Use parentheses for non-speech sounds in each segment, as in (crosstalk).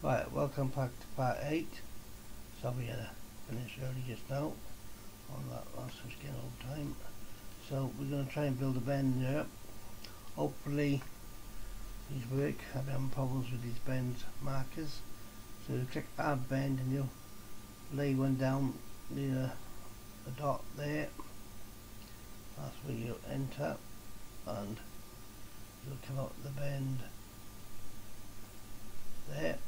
Right, welcome back to part 8. So we had a finish early just now on that last was all time. So we're going to try and build a bend there. Hopefully these work. I've been having problems with these bend markers. So you click add bend and you'll lay one down near the dot there. That's where you enter and you'll come up the bend there.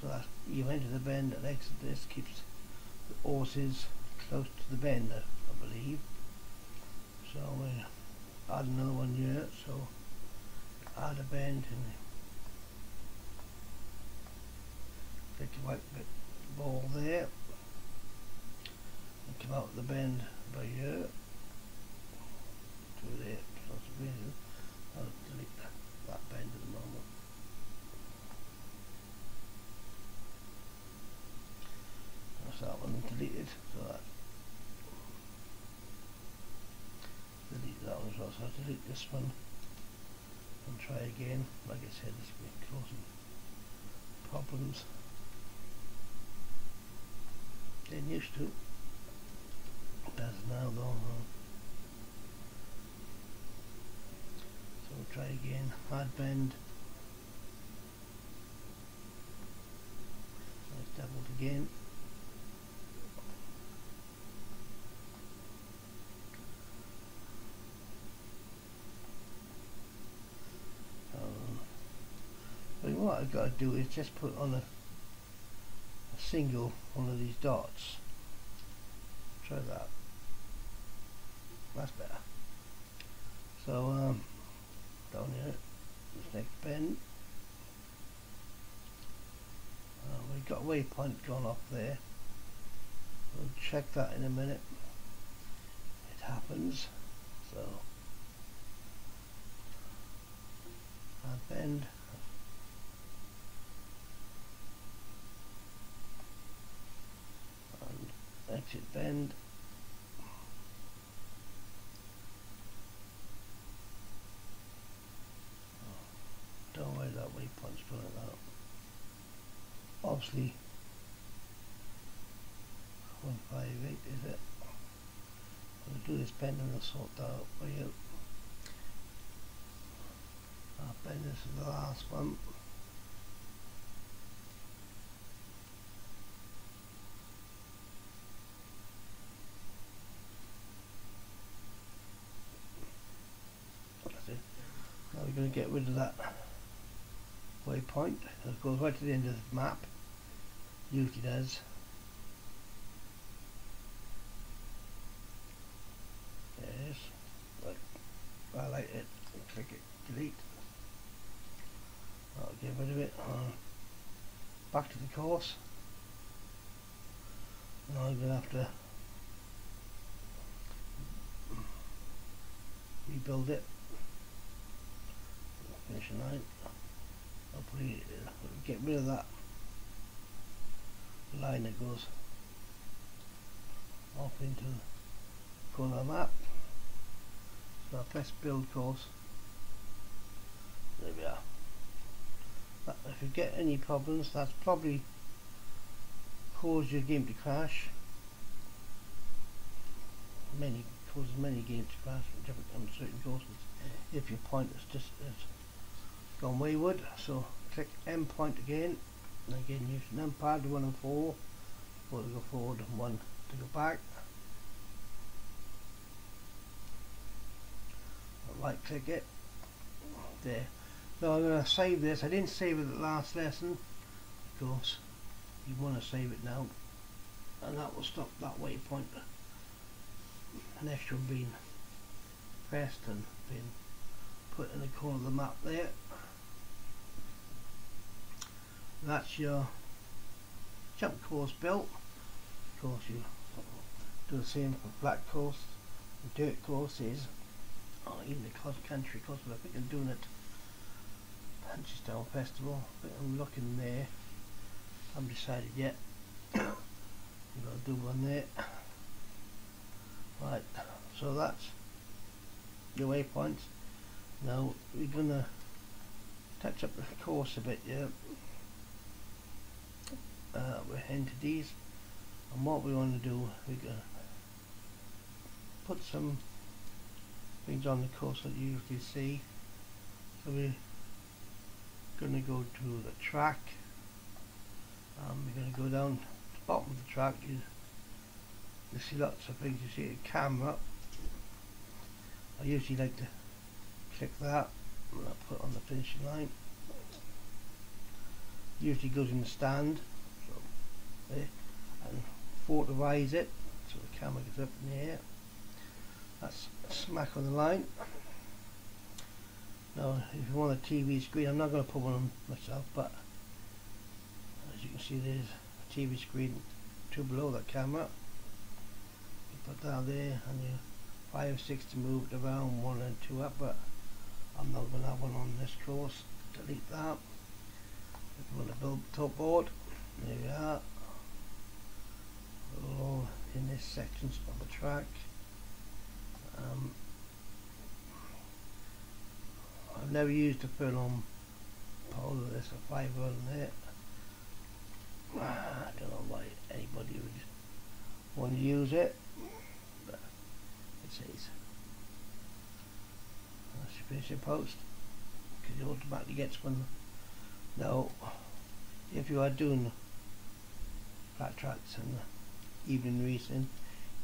So that's, you enter the bend and exit this keeps the horses close to the bend I believe. So uh, we add another one here so add a bend and click the white bit ball there and come out the bend by here to there. I'll delete that bend at the moment. That one deleted, so that delete that one as well, so I'll delete this one and try again. Like I said, it's been causing problems. Getting used to. That's now though. So we'll try again. Hard bend. Let's double it again. What I've got to do is just put on a, a single one of these dots. Try that. That's better. So um, down here, this next bend. Uh, we've got waypoint gone off there. We'll check that in a minute. It happens. So, bend. Exit bend don't worry that waypoint's pulling out obviously 158 is it? We'll do this bend and sort that out for you. I'll bend this is the last one Now we're going to get rid of that waypoint. It goes right to the end of the map. Usually does. Yes. Like it. Click it. Delete. I'll get rid of it. Uh, back to the course. Now I'm going to have to rebuild it finish a line hopefully uh, get rid of that line that goes off into the of map so I press build course. There we are. But if you get any problems that's probably caused your game to crash. Many causes many games to crash on different certain courses if your point is just is gone wayward so click M point again. And again use numpad 1 and 4 4 to go forward and 1 to go back. Right click it there. Now I'm going to save this. I didn't save it at the last lesson of course you want to save it now. And that will stop that waypoint an extra being pressed and being put in the corner of the map there that's your jump course built of course you do the same for flat course. Dirt courses or oh, even the cross country course but I think I'm doing it Punchestown Festival. I think I'm looking there. I haven't decided yet. I'm going to do one there. Right so that's your waypoints. Now we're going to touch up the course a bit yeah uh, with entities and what we want to do going to put some things on the course that you usually see. So we're going to go to the track. Um, we're going to go down to the bottom of the track. You, you see lots of things. You see a camera. I usually like to click that and I put on the finishing line. Usually goes in the stand there. And photorise it so the camera gets up in the air. That's smack on the line. Now if you want a TV screen I'm not going to put one on myself but as you can see there's a TV screen two below that camera. You put that there and you 5 6 to move it around 1 and 2 up but I'm not going to have one on this course. Delete that. If you want to build the top board. There we are in this section of the track. Um, I've never used a furlong pole of this a fibre on there I don't know why anybody would want to use it but it says finishing post because it automatically gets one. Now if you are doing flat tracks and evening racing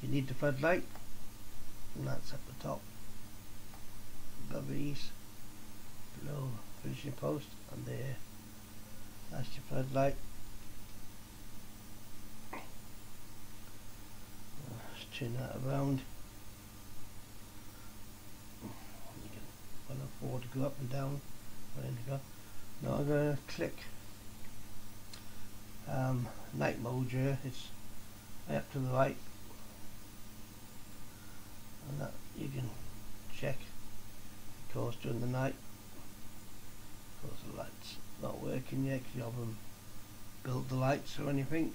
you need the floodlight? And that's at the top. Above these below finishing post and there. That's your floodlight. Let's turn that around. You can afford to go up and down. Now I'm going to click um, night mode here. It's up to the right and that you can check of course during the night. Of course the lights not working yet because you haven't built the lights or anything.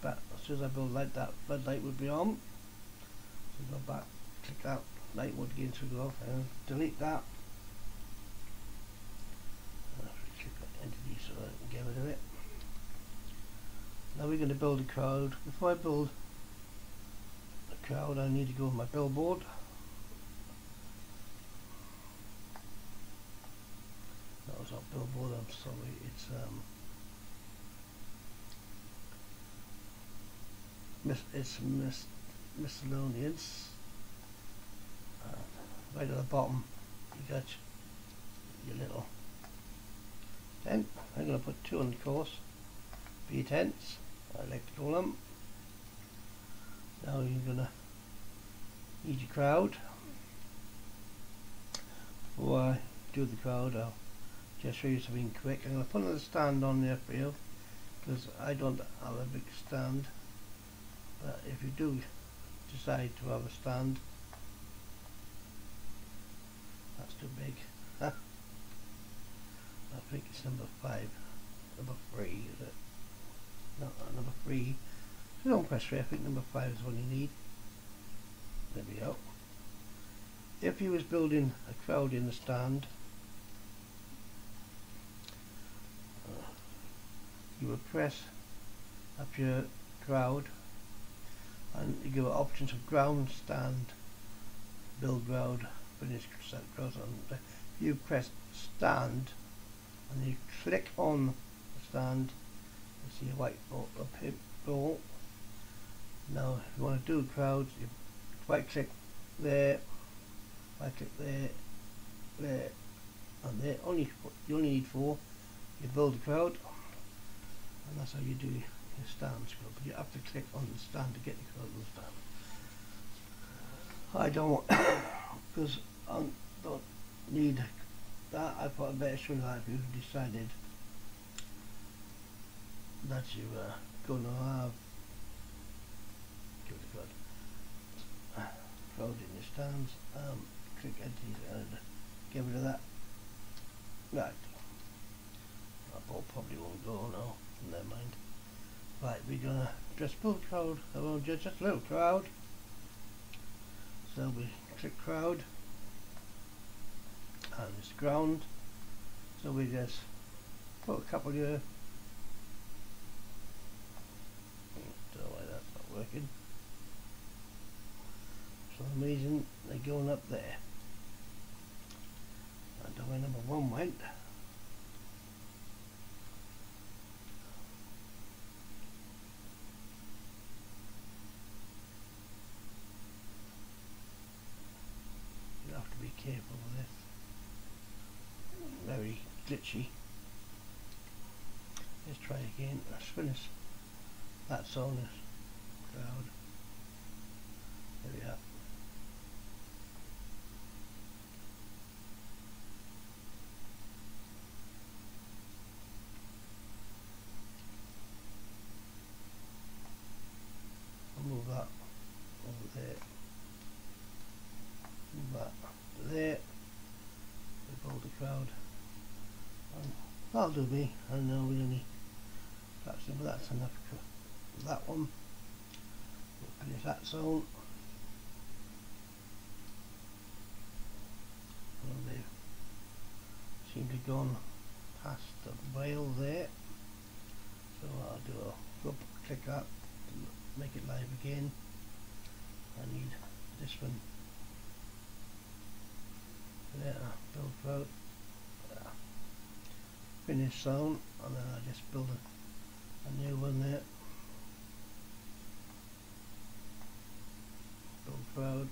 But as soon as I build light that light would be on. So go back click that light would again to go off and delete that. Click that entity so I can get rid of it now we're going to build a crowd. Before I build a crowd I need to go with my billboard. That was not billboard I'm sorry it's um it's mis miscellaneous. Uh, right at the bottom you got your little tent. I'm going to put two on the course B tents Them now you're gonna need your crowd. Before I do the crowd I'll just show you something quick. I'm to put another stand on there for you because I don't have a big stand. But if you do decide to have a stand that's too big. (laughs) I think it's number five number three is it number three. So don't press three I think number five is what you need. There we go if you was building a crowd in the stand uh, you would press up your crowd and you give options of ground stand build crowd finish crowd on you press stand and you click on the stand you see a white ball, a pip ball now if you want to do crowds you right click there right click there there and there only you only need four you build a crowd and that's how you do your stand scrub you have to click on the stand to get the crowd on the stand. I don't want (coughs) because I don't need that. I thought I'd better show you that if you decided that you are going to have. Good crowd in the stands um, click entities and get rid of that. Right. That ball probably won't go now never mind. Right we're gonna just build crowd around just, just a little crowd. So we click crowd. And it's ground. So we just put a couple here working. For some reason they're going up there. I don't know where number one went. You have to be careful with this. Very glitchy. Let's try again. Let's finish that zone There we are. I'll move that over there. Move that to there. The crowd. And that'll do me. I know we only that's but that's enough for that one. We'll finish that zone. And they seem to have gone past the rail there. So I'll do a up, click up make it live again. I need this one there, build road, finish zone, and then I just build a a new one there. Build road.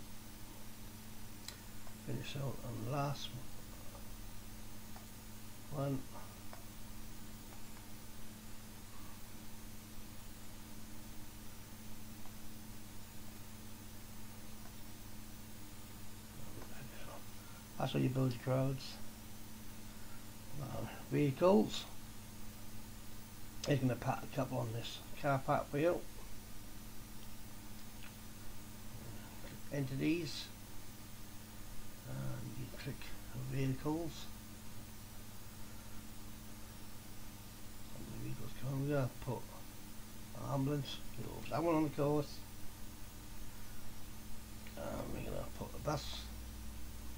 Finish out on the last one. That's how you build your crowds. Uh, vehicles. Pat a couple on this car park wheel. Entities. And you click vehicles. And the vehicles come here. Put ambulance. Put That one on the course. And we're going to put the bus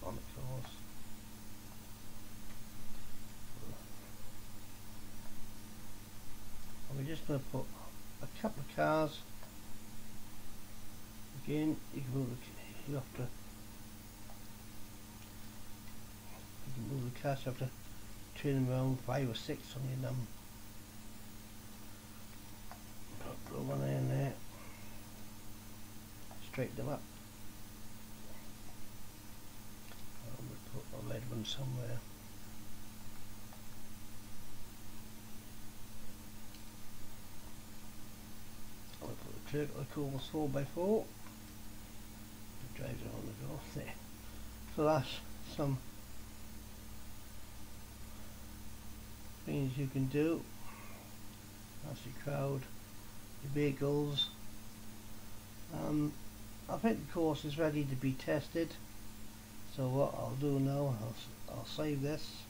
on the course. we're just going to put a couple of cars again you can move the, you have to you can move the cars you have to turn them around five or six on your num put, put one in there. Straighten them up. We'll put a red one somewhere. I'll check the course 4x4 it on the there. So that's some things you can do. That's your crowd your vehicles. Um, I think the course is ready to be tested. So what I'll do now I'll, I'll save this.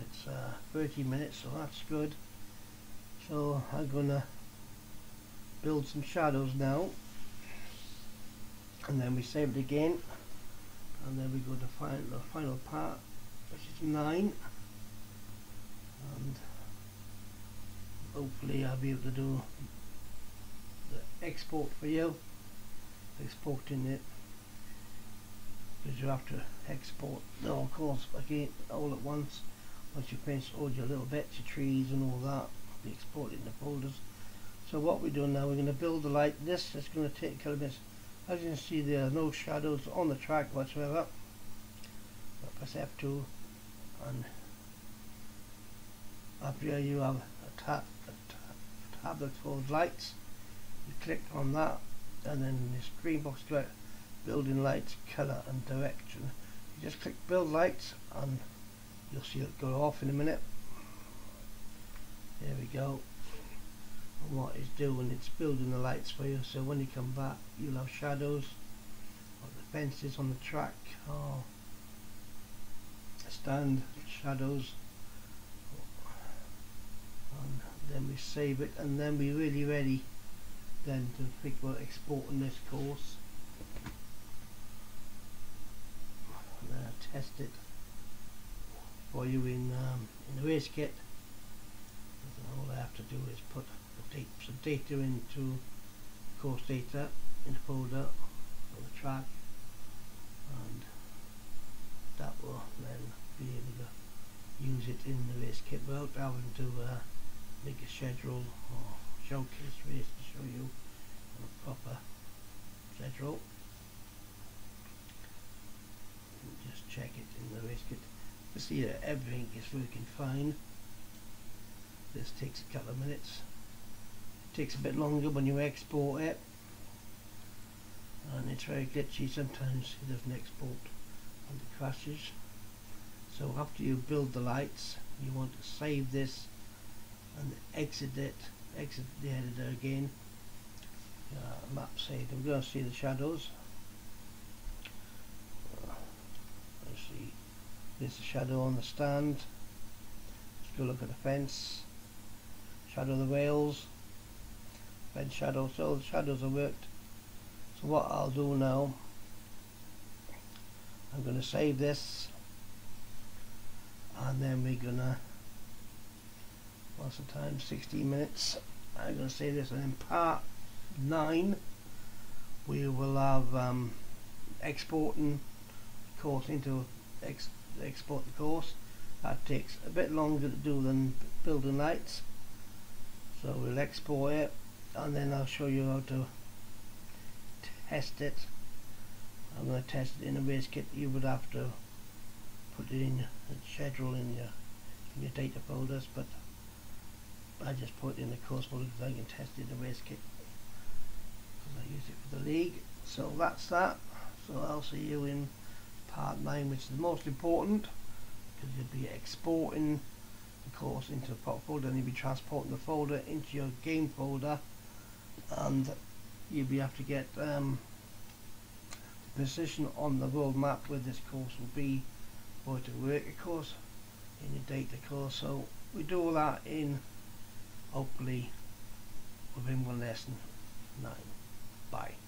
It's uh, 30 minutes so that's good. So I'm gonna build some shadows now. And then we save it again. And then we go to find the final part which is 9 and hopefully I'll be able to do the export for you. Exporting it. Because you have to export the whole course again all at once. Once you finish all your little bits, your trees and all that be exported the folders. So what we're doing now, we're going to build the light. This is going to take a couple of minutes. As you can see, there are no shadows on the track whatsoever. I'll press F2 and up here you have a tab, a tab, tab called lights. You click on that and then this green box goes building lights, colour and direction. You just click build lights and you'll see it go off in a minute there we go what it's doing it's building the lights for you so when you come back you'll have shadows of the fences on the track or stand shadows. And then we save it and then we're really ready then to think about exporting this course. And then test it for you in, um, in the race kit. All I have to do is put date, some data into course data in the folder on the track and that will then be able to use it in the race kit without having to uh, make a schedule or showcase race to show you a proper schedule. And just check it in the race kit. To see that everything is working fine. This takes a couple of minutes takes a bit longer when you export it. And it's very glitchy sometimes it doesn't export and it crashes. So after you build the lights you want to save this and exit it exit the editor again. Uh, map saved. I'm going to see the shadows. Let's see. There's a shadow on the stand. Let's go look at the fence. Shadow of the rails fence shadow. So the shadows have worked. So what I'll do now I'm going to save this and then we're gonna what's the time? 16 minutes. I'm gonna save this and in part 9 we will have um, exporting course into ex export the course. That takes a bit longer to do than building lights so we'll export it and then I'll show you how to test it. I'm going to test it in a race kit you would have to put it in a schedule in your in your data folders but I just put it in the course folder because I can test it in the race kit because I use it for the league. So that's that. So I'll see you in part 9 which is the most important because you'll be exporting the course into the pop folder and you'll be transporting the folder into your game folder and you'll be able to get um, the position on the world map where this course will be for to work of course in your data course. So we do all that in hopefully within one lesson. 9 bye